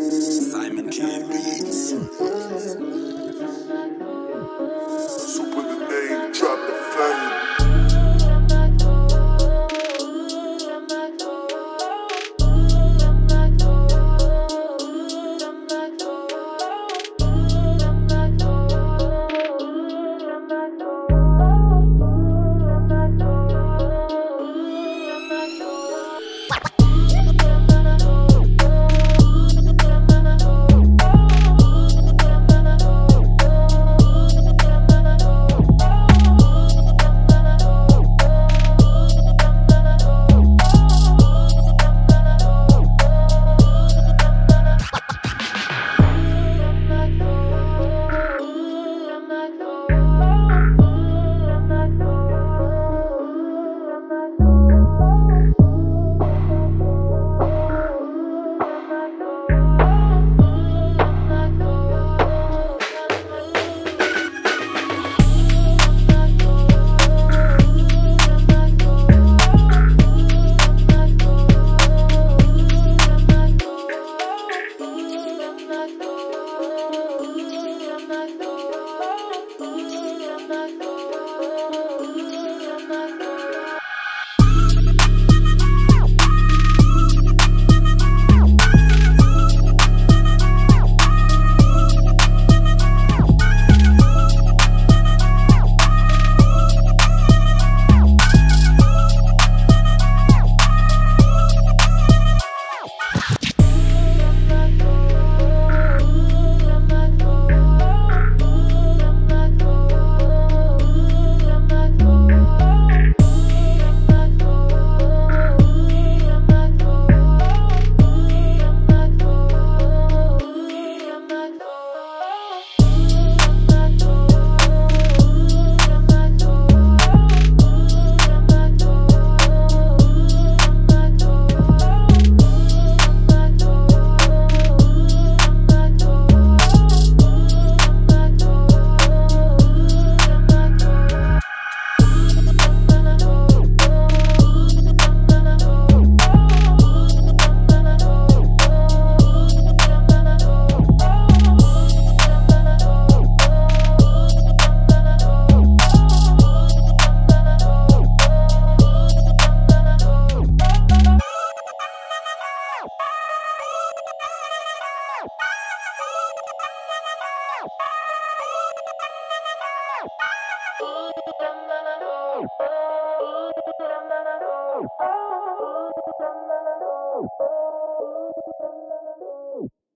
Simon K. Beats. Oh, oh.